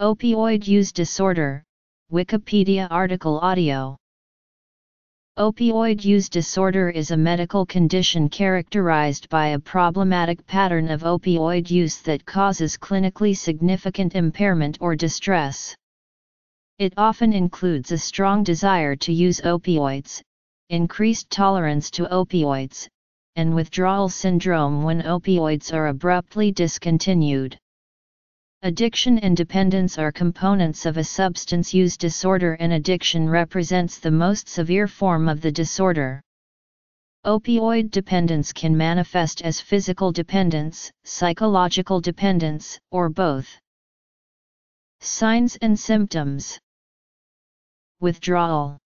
Opioid use disorder, Wikipedia article audio. Opioid use disorder is a medical condition characterized by a problematic pattern of opioid use that causes clinically significant impairment or distress. It often includes a strong desire to use opioids, increased tolerance to opioids, and withdrawal syndrome when opioids are abruptly discontinued. Addiction and dependence are components of a substance use disorder and addiction represents the most severe form of the disorder. Opioid dependence can manifest as physical dependence, psychological dependence, or both. Signs and symptoms. Withdrawal.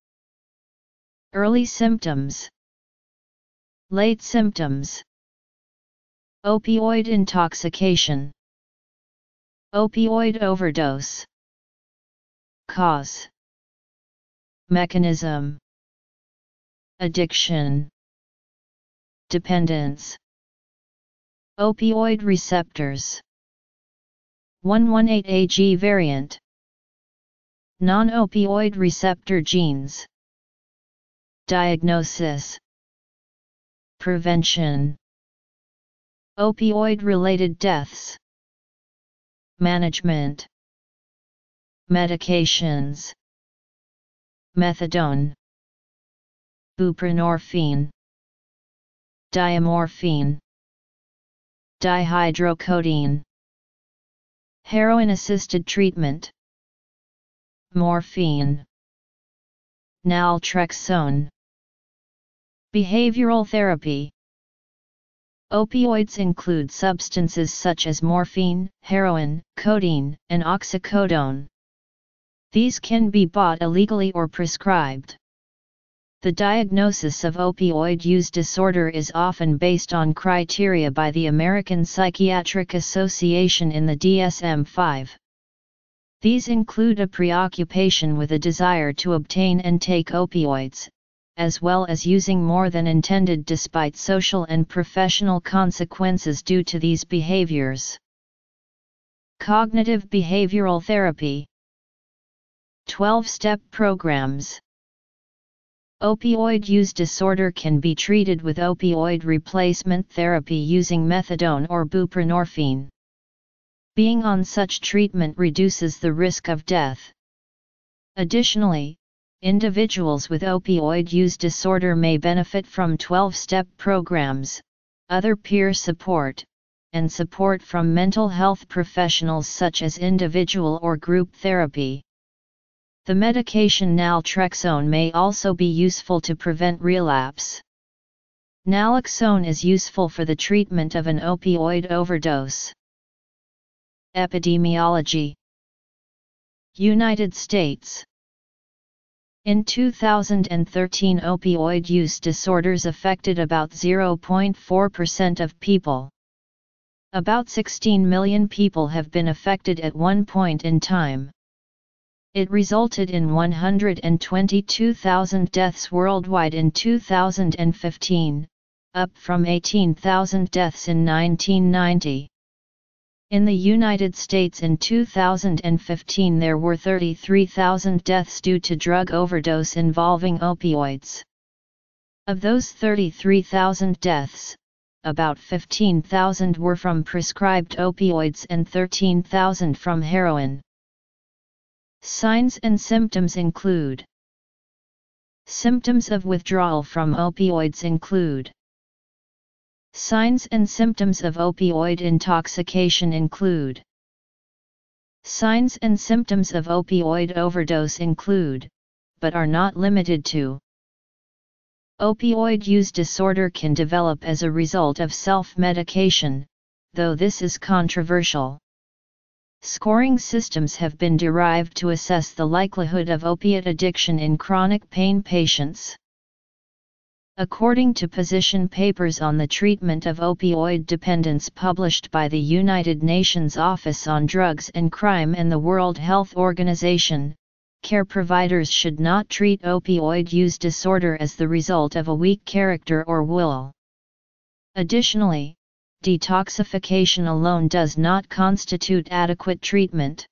Early symptoms. Late symptoms. Opioid intoxication Opioid overdose. Cause. Mechanism. Addiction. Dependence. Opioid receptors. 118AG variant. Non-opioid receptor genes. Diagnosis. Prevention. Opioid-related deaths Management Medications Methadone Buprenorphine Diamorphine Dihydrocodeine Heroin-assisted treatment Morphine Naltrexone Behavioral therapy Opioids include substances such as morphine, heroin, codeine, and oxycodone. These can be bought illegally or prescribed. The diagnosis of opioid use disorder is often based on criteria by the American Psychiatric Association in the DSM-5. These include a preoccupation with a desire to obtain and take opioids, as well as using more than intended despite social and professional consequences due to these behaviors. Cognitive behavioral therapy 12 step programs. Opioid use disorder can be treated with opioid replacement therapy using methadone or buprenorphine. Being on such treatment reduces the risk of death. Additionally, Individuals with opioid use disorder may benefit from 12 step programs, other peer support, and support from mental health professionals such as individual or group therapy. The medication naltrexone may also be useful to prevent relapse. Naloxone is useful for the treatment of an opioid overdose. Epidemiology United States in 2013 opioid use disorders affected about 0.4% of people. About 16 million people have been affected at one point in time. It resulted in 122,000 deaths worldwide in 2015, up from 18,000 deaths in 1990. In the United States in 2015 there were 33,000 deaths due to drug overdose involving opioids. Of those 33,000 deaths, about 15,000 were from prescribed opioids and 13,000 from heroin. Signs and symptoms include Symptoms of withdrawal from opioids include Signs and symptoms of opioid intoxication include Signs and symptoms of opioid overdose include, but are not limited to Opioid use disorder can develop as a result of self-medication, though this is controversial. Scoring systems have been derived to assess the likelihood of opiate addiction in chronic pain patients. According to position papers on the treatment of opioid dependence published by the United Nations Office on Drugs and Crime and the World Health Organization, care providers should not treat opioid use disorder as the result of a weak character or will. Additionally, detoxification alone does not constitute adequate treatment.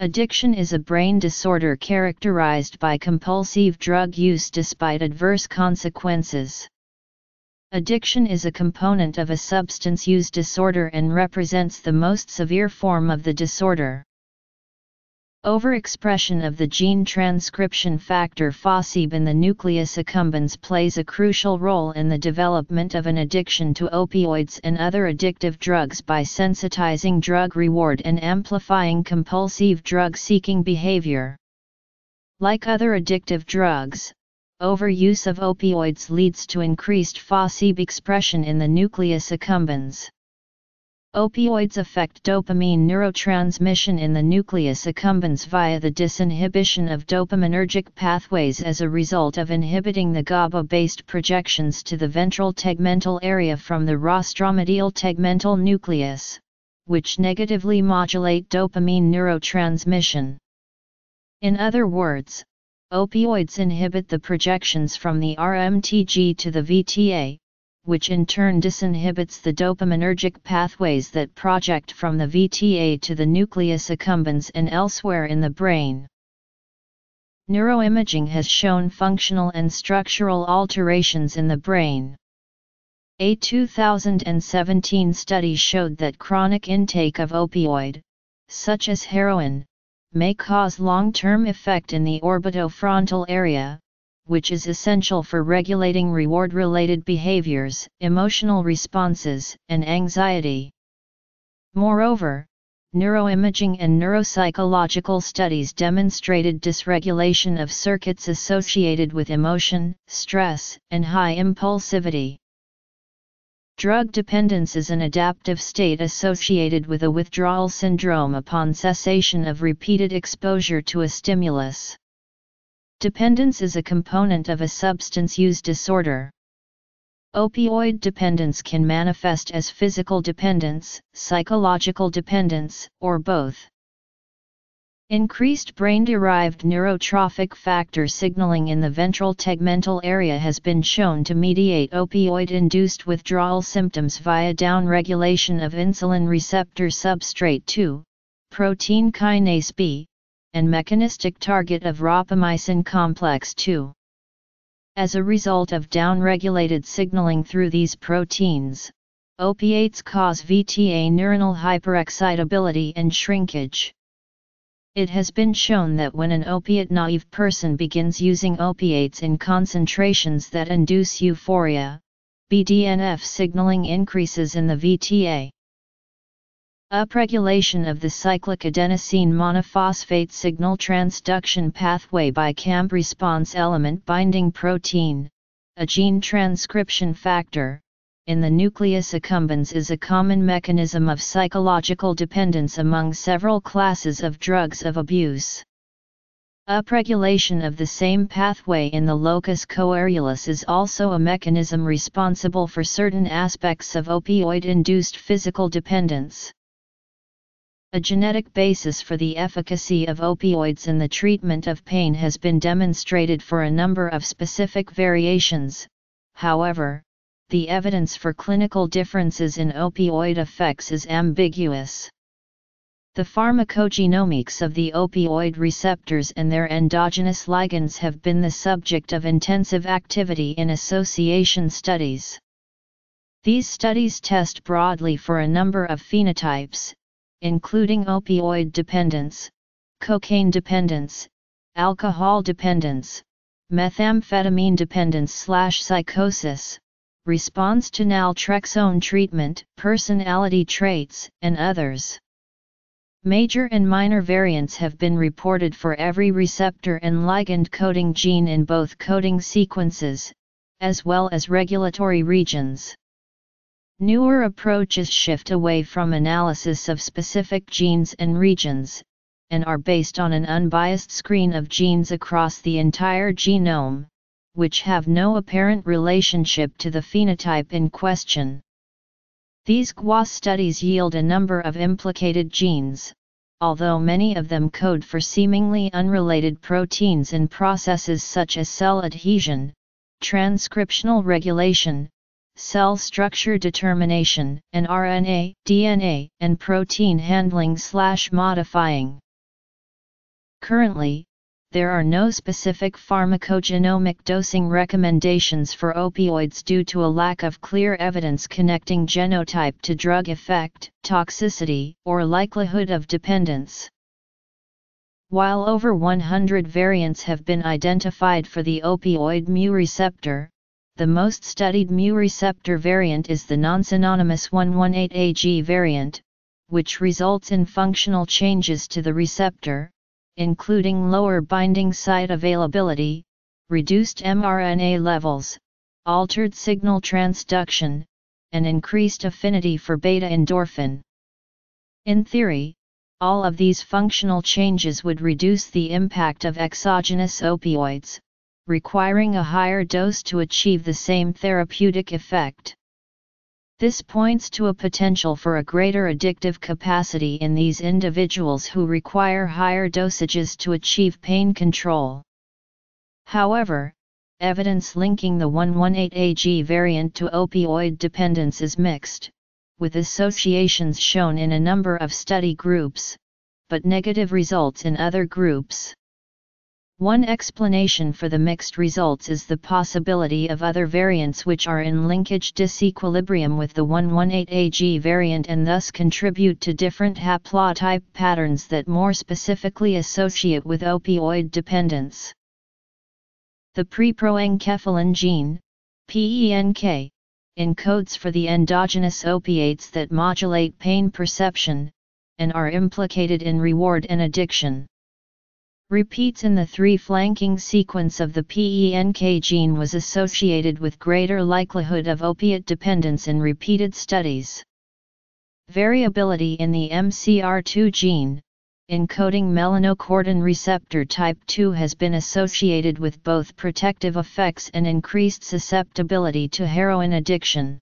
Addiction is a brain disorder characterized by compulsive drug use despite adverse consequences. Addiction is a component of a substance use disorder and represents the most severe form of the disorder. Overexpression of the gene transcription factor FosB in the nucleus accumbens plays a crucial role in the development of an addiction to opioids and other addictive drugs by sensitizing drug reward and amplifying compulsive drug-seeking behavior. Like other addictive drugs, overuse of opioids leads to increased FosB expression in the nucleus accumbens. Opioids affect dopamine neurotransmission in the nucleus accumbens via the disinhibition of dopaminergic pathways as a result of inhibiting the GABA-based projections to the ventral tegmental area from the rostromedial tegmental nucleus, which negatively modulate dopamine neurotransmission. In other words, opioids inhibit the projections from the RMTG to the VTA, which in turn disinhibits the dopaminergic pathways that project from the VTA to the nucleus accumbens and elsewhere in the brain. Neuroimaging has shown functional and structural alterations in the brain. A 2017 study showed that chronic intake of opioid, such as heroin, may cause long-term effect in the orbitofrontal area, which is essential for regulating reward-related behaviors, emotional responses, and anxiety. Moreover, neuroimaging and neuropsychological studies demonstrated dysregulation of circuits associated with emotion, stress, and high impulsivity. Drug dependence is an adaptive state associated with a withdrawal syndrome upon cessation of repeated exposure to a stimulus. Dependence is a component of a substance use disorder. Opioid dependence can manifest as physical dependence, psychological dependence, or both. Increased brain-derived neurotrophic factor signaling in the ventral tegmental area has been shown to mediate opioid-induced withdrawal symptoms via downregulation of insulin receptor substrate 2, protein kinase B, and mechanistic target of rapamycin complex 2. As a result of downregulated signaling through these proteins, opiates cause VTA neuronal hyperexcitability and shrinkage. It has been shown that when an opiate-naive person begins using opiates in concentrations that induce euphoria, BDNF signaling increases in the VTA. Upregulation of the cyclic adenosine monophosphate signal transduction pathway by CAMP response element binding protein, a gene transcription factor, in the nucleus accumbens is a common mechanism of psychological dependence among several classes of drugs of abuse. Upregulation of the same pathway in the locus coeruleus is also a mechanism responsible for certain aspects of opioid-induced physical dependence. A genetic basis for the efficacy of opioids in the treatment of pain has been demonstrated for a number of specific variations, however, the evidence for clinical differences in opioid effects is ambiguous. The pharmacogenomics of the opioid receptors and their endogenous ligands have been the subject of intensive activity in association studies. These studies test broadly for a number of phenotypes, including opioid dependence, cocaine dependence, alcohol dependence, methamphetamine dependence slash psychosis, response to naltrexone treatment, personality traits, and others. Major and minor variants have been reported for every receptor and ligand coding gene in both coding sequences, as well as regulatory regions. Newer approaches shift away from analysis of specific genes and regions, and are based on an unbiased screen of genes across the entire genome, which have no apparent relationship to the phenotype in question. These GWAS studies yield a number of implicated genes, although many of them code for seemingly unrelated proteins in processes such as cell adhesion, transcriptional regulation, cell structure determination, and RNA, DNA, and protein handling slash modifying. Currently, there are no specific pharmacogenomic dosing recommendations for opioids due to a lack of clear evidence connecting genotype to drug effect, toxicity, or likelihood of dependence. While over 100 variants have been identified for the opioid mu receptor, the most studied mu receptor variant is the non-synonymous 118AG variant, which results in functional changes to the receptor, including lower binding site availability, reduced mRNA levels, altered signal transduction, and increased affinity for beta endorphin. In theory, all of these functional changes would reduce the impact of exogenous opioids, requiring a higher dose to achieve the same therapeutic effect. This points to a potential for a greater addictive capacity in these individuals who require higher dosages to achieve pain control. However, evidence linking the 118AG variant to opioid dependence is mixed, with associations shown in a number of study groups, but negative results in other groups. One explanation for the mixed results is the possibility of other variants which are in linkage disequilibrium with the 118AG variant and thus contribute to different haplotype patterns that more specifically associate with opioid dependence. The preproenkephalin gene, PENK, encodes for the endogenous opiates that modulate pain perception, and are implicated in reward and addiction. Repeats in the three flanking sequence of the PENK gene was associated with greater likelihood of opiate dependence in repeated studies. Variability in the MC2R gene, encoding melanocortin receptor type 2 has been associated with both protective effects and increased susceptibility to heroin addiction.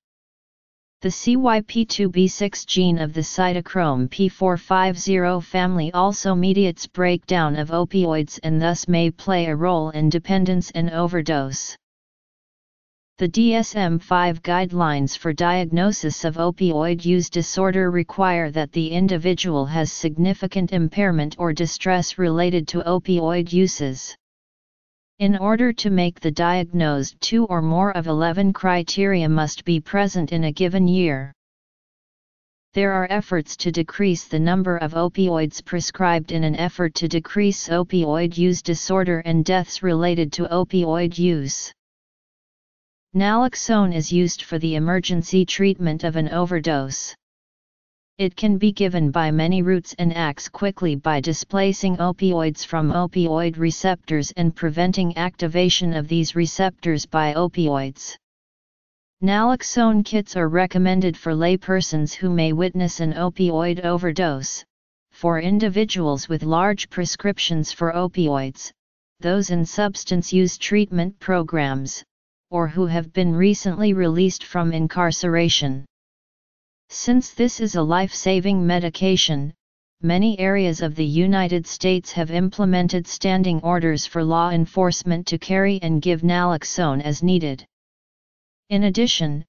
The CYP2B6 gene of the cytochrome P450 family also mediates breakdown of opioids and thus may play a role in dependence and overdose. The DSM-5 guidelines for diagnosis of opioid use disorder require that the individual has significant impairment or distress related to opioid uses. In order to make the diagnosed two or more of 11 criteria must be present in a given year. There are efforts to decrease the number of opioids prescribed in an effort to decrease opioid use disorder and deaths related to opioid use. Naloxone is used for the emergency treatment of an overdose. It can be given by many routes and acts quickly by displacing opioids from opioid receptors and preventing activation of these receptors by opioids. Naloxone kits are recommended for laypersons who may witness an opioid overdose, for individuals with large prescriptions for opioids, those in substance use treatment programs, or who have been recently released from incarceration. Since this is a life-saving medication, many areas of the United States have implemented standing orders for law enforcement to carry and give naloxone as needed. In addition,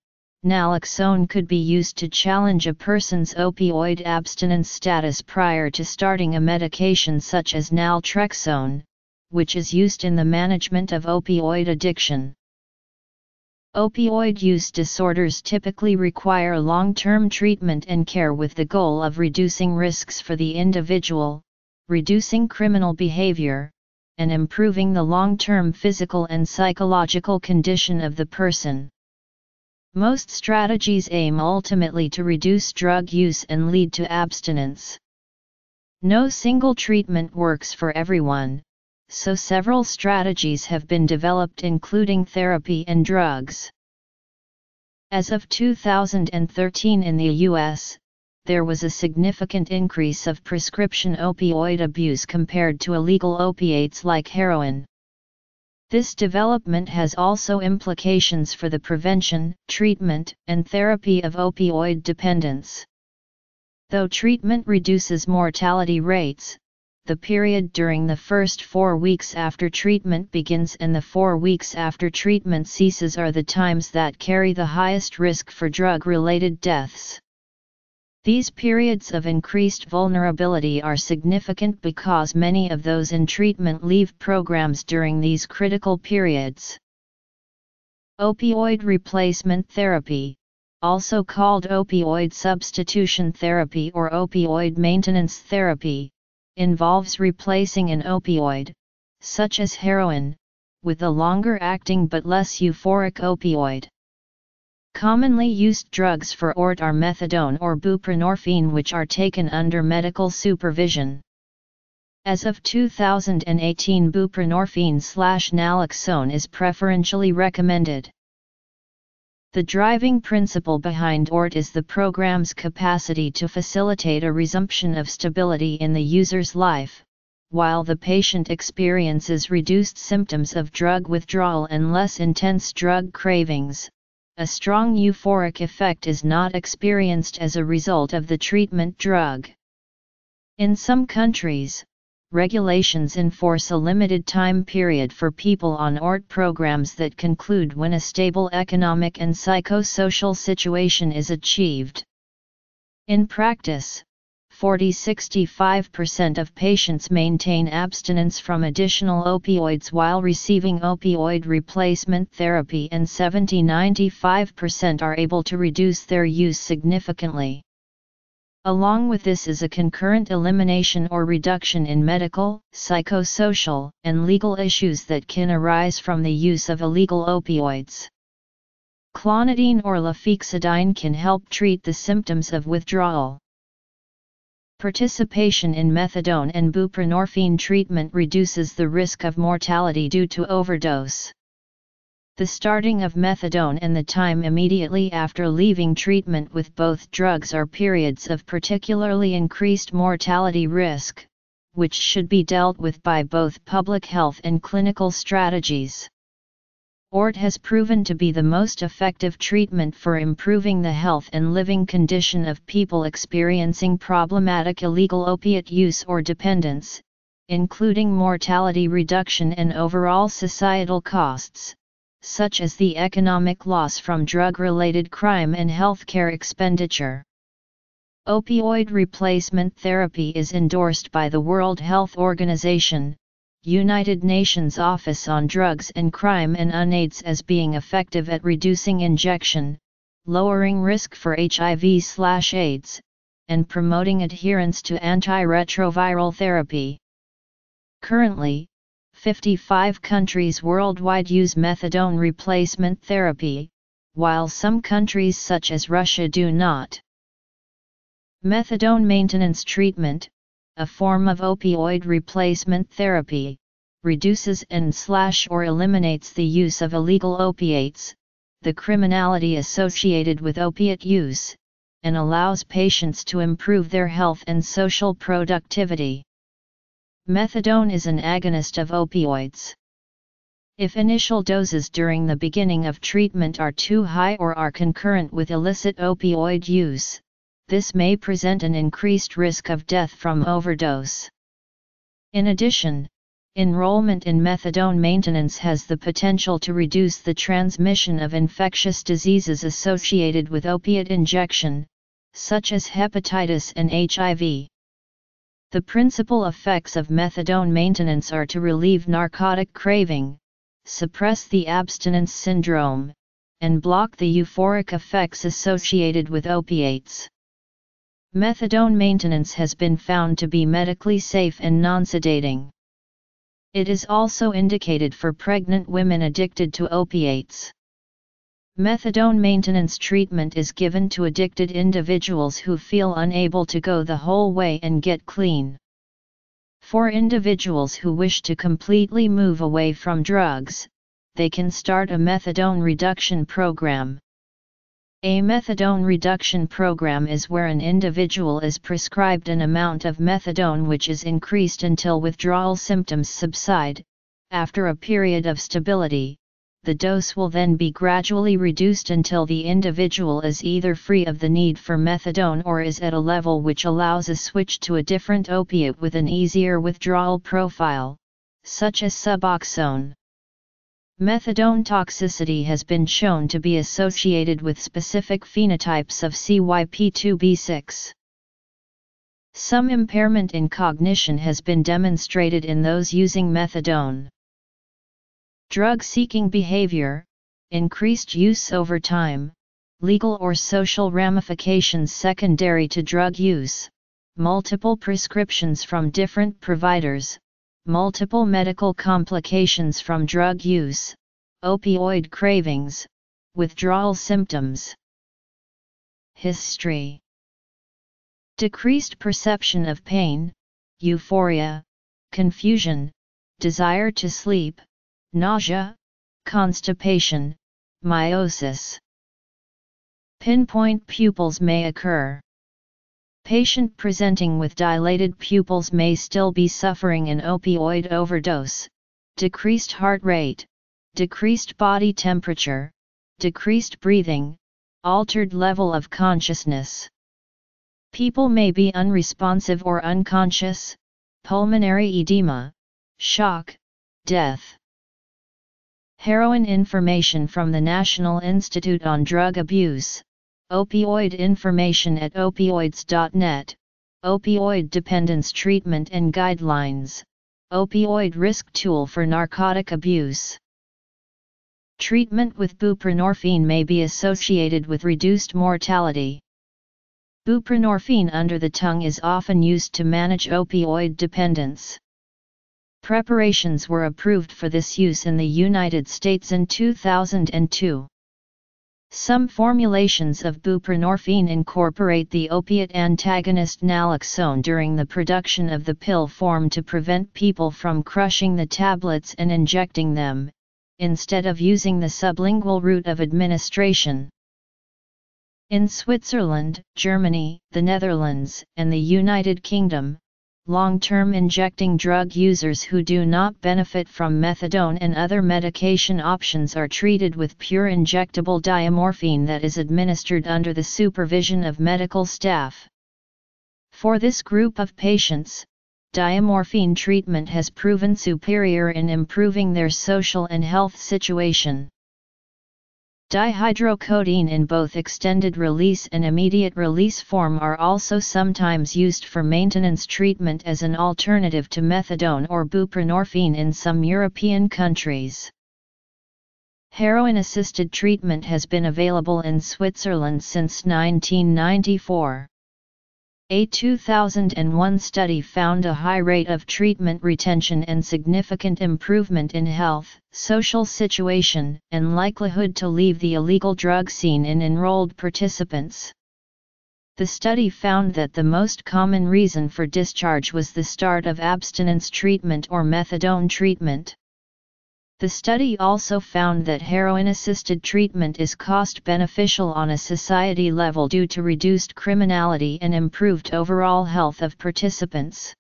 naloxone could be used to challenge a person's opioid abstinence status prior to starting a medication such as naltrexone, which is used in the management of opioid addiction. Opioid use disorders typically require long-term treatment and care with the goal of reducing risks for the individual, reducing criminal behavior, and improving the long-term physical and psychological condition of the person. Most strategies aim ultimately to reduce drug use and lead to abstinence. No single treatment works for everyone, so several strategies have been developed including therapy and drugs. As of 2013 in the US, there was a significant increase of prescription opioid abuse compared to illegal opiates like heroin. This development has also implications for the prevention, treatment, and therapy of opioid dependence. Though treatment reduces mortality rates, the period during the first four weeks after treatment begins and the four weeks after treatment ceases are the times that carry the highest risk for drug related deaths. These periods of increased vulnerability are significant because many of those in treatment leave programs during these critical periods. Opioid replacement therapy, also called opioid substitution therapy or opioid maintenance therapy, involves replacing an opioid, such as heroin, with a longer acting but less euphoric opioid. Commonly used drugs for ORT are methadone or buprenorphine which are taken under medical supervision. As of 2018 buprenorphine slash naloxone is preferentially recommended. The driving principle behind ORT is the program's capacity to facilitate a resumption of stability in the user's life, while the patient experiences reduced symptoms of drug withdrawal and less intense drug cravings, a strong euphoric effect is not experienced as a result of the treatment drug. In some countries, regulations enforce a limited time period for people on ORT programs that conclude when a stable economic and psychosocial situation is achieved. In practice, 40-65% of patients maintain abstinence from additional opioids while receiving opioid replacement therapy and 70-95% are able to reduce their use significantly. Along with this is a concurrent elimination or reduction in medical, psychosocial, and legal issues that can arise from the use of illegal opioids. Clonidine or lofexidine can help treat the symptoms of withdrawal. Participation in methadone and buprenorphine treatment reduces the risk of mortality due to overdose. The starting of methadone and the time immediately after leaving treatment with both drugs are periods of particularly increased mortality risk, which should be dealt with by both public health and clinical strategies. ORT has proven to be the most effective treatment for improving the health and living condition of people experiencing problematic illegal opiate use or dependence, including mortality reduction and overall societal costs, such as the economic loss from drug-related crime and healthcare expenditure. Opioid replacement therapy is endorsed by the World Health Organization, United Nations Office on Drugs and Crime and UNAIDS as being effective at reducing injection, lowering risk for HIV/AIDS, and promoting adherence to antiretroviral therapy. Currently, 55 countries worldwide use methadone replacement therapy, while some countries such as Russia do not. Methadone maintenance treatment, a form of opioid replacement therapy, reduces and slash or eliminates the use of illegal opiates, the criminality associated with opiate use, and allows patients to improve their health and social productivity. Methadone is an agonist of opioids. If initial doses during the beginning of treatment are too high or are concurrent with illicit opioid use, this may present an increased risk of death from overdose. In addition, enrollment in methadone maintenance has the potential to reduce the transmission of infectious diseases associated with opiate injection, such as hepatitis and HIV. The principal effects of methadone maintenance are to relieve narcotic craving, suppress the abstinence syndrome, and block the euphoric effects associated with opiates. Methadone maintenance has been found to be medically safe and non-sedating. It is also indicated for pregnant women addicted to opiates. Methadone maintenance treatment is given to addicted individuals who feel unable to go the whole way and get clean. For individuals who wish to completely move away from drugs, they can start a methadone reduction program. A methadone reduction program is where an individual is prescribed an amount of methadone which is increased until withdrawal symptoms subside. After a period of stability, the dose will then be gradually reduced until the individual is either free of the need for methadone or is at a level which allows a switch to a different opiate with an easier withdrawal profile, such as Suboxone. Methadone toxicity has been shown to be associated with specific phenotypes of CYP2B6. Some impairment in cognition has been demonstrated in those using methadone. Drug-seeking behavior, increased use over time, legal or social ramifications secondary to drug use, multiple prescriptions from different providers, multiple medical complications from drug use, opioid cravings, withdrawal symptoms. History Decreased perception of pain, euphoria, confusion, desire to sleep, nausea, constipation, miosis. Pinpoint pupils may occur. Patient presenting with dilated pupils may still be suffering an opioid overdose, decreased heart rate, decreased body temperature, decreased breathing, altered level of consciousness. People may be unresponsive or unconscious, pulmonary edema, shock, death. Heroin information from the National Institute on Drug Abuse Opioid information at opioids.net, Opioid Dependence Treatment and Guidelines, Opioid Risk Tool for Narcotic Abuse. Treatment with buprenorphine may be associated with reduced mortality. Buprenorphine under the tongue is often used to manage opioid dependence. Preparations were approved for this use in the United States in 2002. Some formulations of buprenorphine incorporate the opiate antagonist naloxone during the production of the pill form to prevent people from crushing the tablets and injecting them, instead of using the sublingual route of administration. In Switzerland, Germany, the Netherlands, and the United Kingdom, long-term injecting drug users who do not benefit from methadone and other medication options are treated with pure injectable diamorphine that is administered under the supervision of medical staff. For this group of patients, diamorphine treatment has proven superior in improving their social and health situation. Dihydrocodeine in both extended release and immediate release form are also sometimes used for maintenance treatment as an alternative to methadone or buprenorphine in some European countries. Heroin-assisted treatment has been available in Switzerland since 1994. A 2001 study found a high rate of treatment retention and significant improvement in health, social situation, and likelihood to leave the illegal drug scene in enrolled participants. The study found that the most common reason for discharge was the start of abstinence treatment or methadone treatment. The study also found that heroin-assisted treatment is cost-beneficial on a society level due to reduced criminality and improved overall health of participants.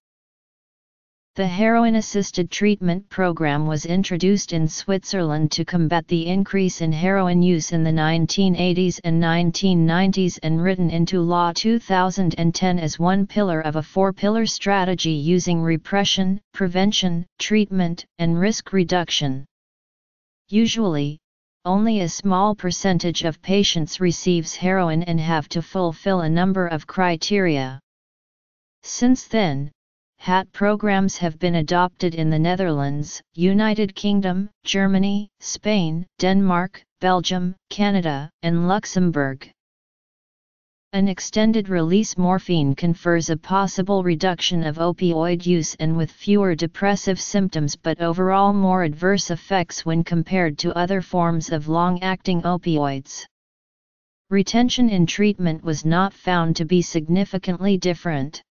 The heroin-assisted treatment program was introduced in Switzerland to combat the increase in heroin use in the 1980s and 1990s and written into law 2010 as one pillar of a four-pillar strategy using repression, prevention, treatment, and risk reduction. Usually, only a small percentage of patients receives heroin and have to fulfill a number of criteria. Since then, HAT programs have been adopted in the Netherlands, United Kingdom, Germany, Spain, Denmark, Belgium, Canada, and Luxembourg. An extended release morphine confers a possible reduction of opioid use and with fewer depressive symptoms but overall more adverse effects when compared to other forms of long-acting opioids. Retention in treatment was not found to be significantly different.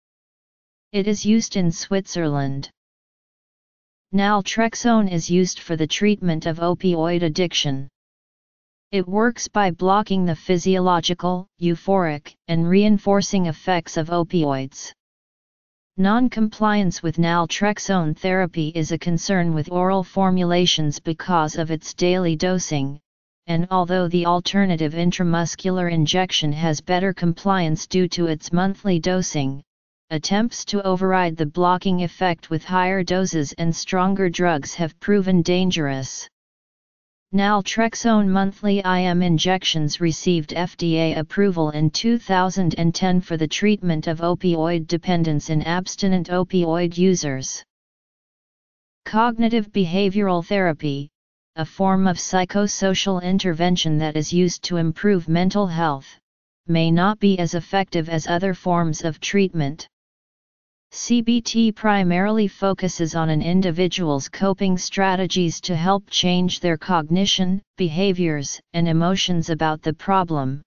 It is used in Switzerland. Naltrexone is used for the treatment of opioid addiction. It works by blocking the physiological, euphoric, and reinforcing effects of opioids. Non-compliance with naltrexone therapy is a concern with oral formulations because of its daily dosing, and although the alternative intramuscular injection has better compliance due to its monthly dosing, attempts to override the blocking effect with higher doses and stronger drugs have proven dangerous. Naltrexone monthly IM injections received FDA approval in 2010 for the treatment of opioid dependence in abstinent opioid users. Cognitive behavioral therapy, a form of psychosocial intervention that is used to improve mental health, may not be as effective as other forms of treatment. CBT primarily focuses on an individual's coping strategies to help change their cognition, behaviors, and emotions about the problem.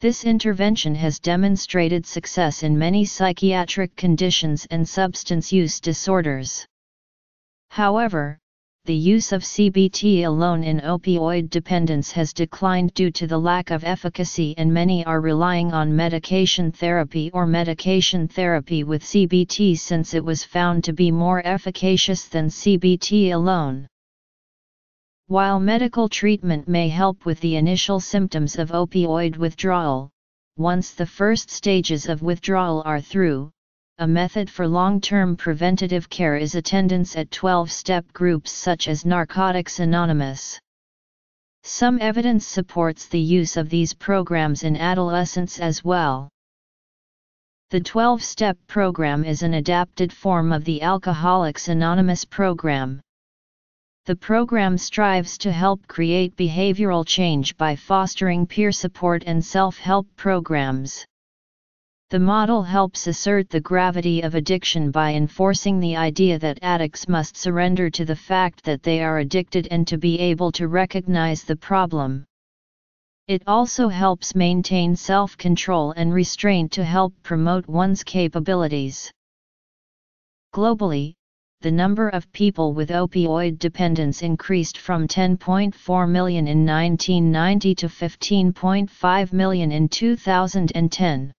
This intervention has demonstrated success in many psychiatric conditions and substance use disorders. However, the use of CBT alone in opioid dependence has declined due to the lack of efficacy and many are relying on medication therapy or medication therapy with CBT since it was found to be more efficacious than CBT alone. While medical treatment may help with the initial symptoms of opioid withdrawal, once the first stages of withdrawal are through, a method for long-term preventative care is attendance at 12-step groups such as Narcotics Anonymous. Some evidence supports the use of these programs in adolescents as well. The 12-step program is an adapted form of the Alcoholics Anonymous program. The program strives to help create behavioral change by fostering peer support and self-help programs. The model helps assert the gravity of addiction by enforcing the idea that addicts must surrender to the fact that they are addicted and to be able to recognize the problem. It also helps maintain self control and restraint to help promote one's capabilities. Globally, the number of people with opioid dependence increased from 10.4 million in 1990 to 15.5 million in 2010.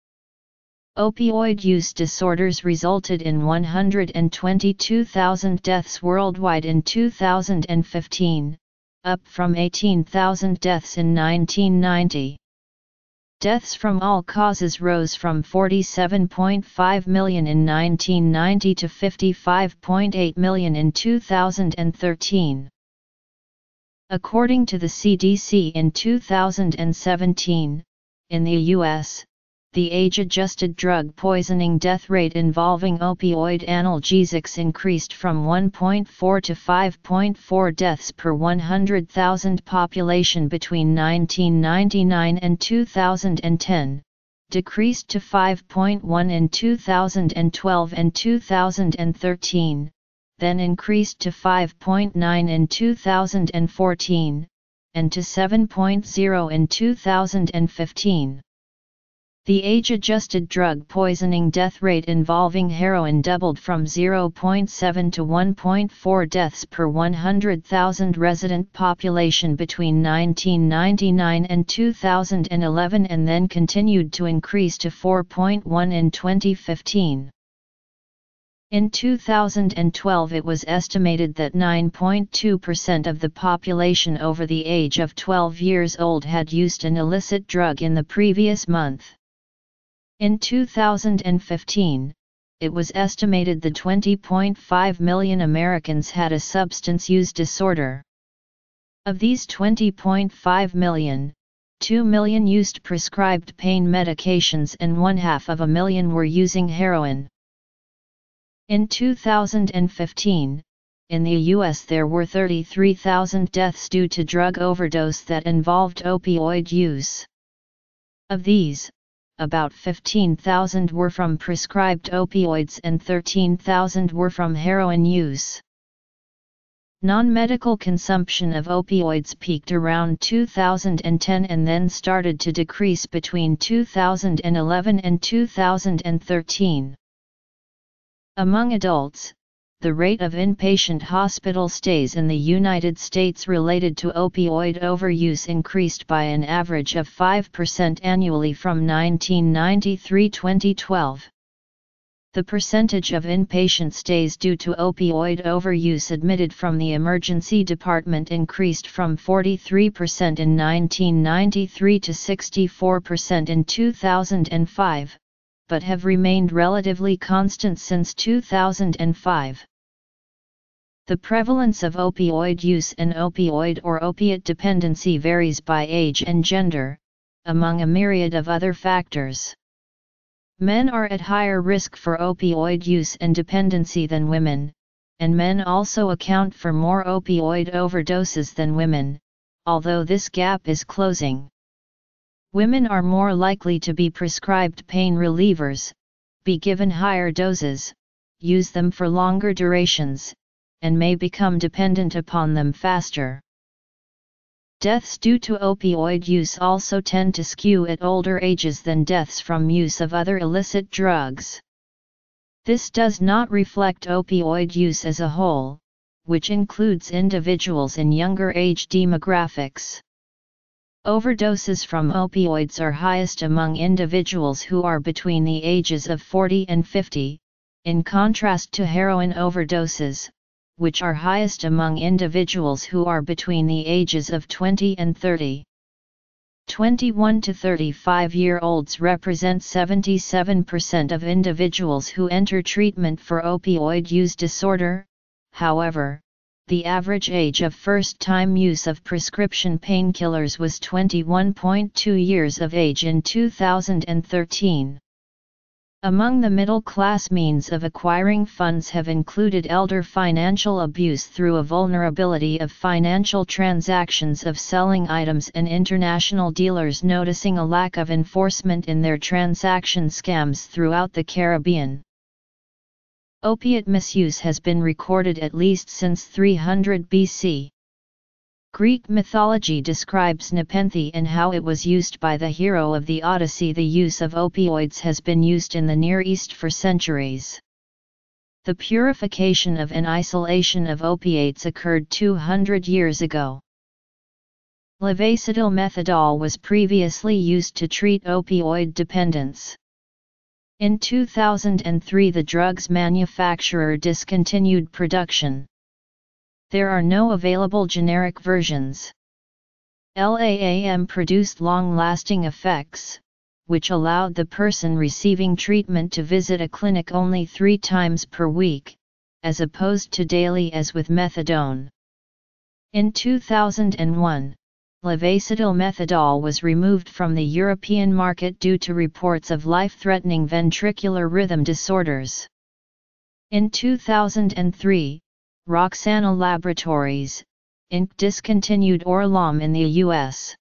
Opioid use disorders resulted in 122,000 deaths worldwide in 2015, up from 18,000 deaths in 1990. Deaths from all causes rose from 47.5 million in 1990 to 55.8 million in 2013. According to the CDC in 2017, in the U.S., the age-adjusted drug poisoning death rate involving opioid analgesics increased from 1.4 to 5.4 deaths per 100,000 population between 1999 and 2010, decreased to 5.1 in 2012 and 2013, then increased to 5.9 in 2014, and to 7.0 in 2015. The age-adjusted drug poisoning death rate involving heroin doubled from 0.7 to 1.4 deaths per 100,000 resident population between 1999 and 2011 and then continued to increase to 4.1 in 2015. In 2012 it was estimated that 9.2% of the population over the age of 12 years old had used an illicit drug in the previous month. In 2015, it was estimated that 20.5 million Americans had a substance use disorder. Of these 20.5 million, 2 million used prescribed pain medications and one half of a million were using heroin. In 2015, in the U.S. there were 33,000 deaths due to drug overdose that involved opioid use. Of these, about 15,000 were from prescribed opioids and 13,000 were from heroin use. Non-medical consumption of opioids peaked around 2010 and then started to decrease between 2011 and 2013. Among adults, the rate of inpatient hospital stays in the United States related to opioid overuse increased by an average of 5% annually from 1993-2012. The percentage of inpatient stays due to opioid overuse admitted from the emergency department increased from 43% in 1993 to 64% in 2005, but have remained relatively constant since 2005. The prevalence of opioid use and opioid or opiate dependency varies by age and gender, among a myriad of other factors. Men are at higher risk for opioid use and dependency than women, and men also account for more opioid overdoses than women, although this gap is closing. Women are more likely to be prescribed pain relievers, be given higher doses, use them for longer durations, and may become dependent upon them faster. Deaths due to opioid use also tend to skew at older ages than deaths from use of other illicit drugs. This does not reflect opioid use as a whole, which includes individuals in younger age demographics. Overdoses from opioids are highest among individuals who are between the ages of 40 and 50, in contrast to heroin overdoses, which are highest among individuals who are between the ages of 20 and 30. 21 to 35 year olds represent 77% of individuals who enter treatment for opioid use disorder, however, the average age of first time use of prescription painkillers was 21.2 years of age in 2013. Among the middle class means of acquiring funds have included elder financial abuse through a vulnerability of financial transactions of selling items and international dealers noticing a lack of enforcement in their transaction scams throughout the Caribbean. Opiate misuse has been recorded at least since 300 BC. Greek mythology describes Nepenthe and how it was used by the hero of the Odyssey. The use of opioids has been used in the Near East for centuries. The purification of and isolation of opiates occurred 200 years ago. Levacetyl methadol was previously used to treat opioid dependence. In 2003 the drug's manufacturer discontinued production. There are no available generic versions. LAAM produced long-lasting effects, which allowed the person receiving treatment to visit a clinic only three times per week, as opposed to daily as with methadone. In 2001, levacetyl methadol was removed from the European market due to reports of life-threatening ventricular rhythm disorders. In 2003, Roxane Laboratories, Inc. discontinued Orlaam in the U.S.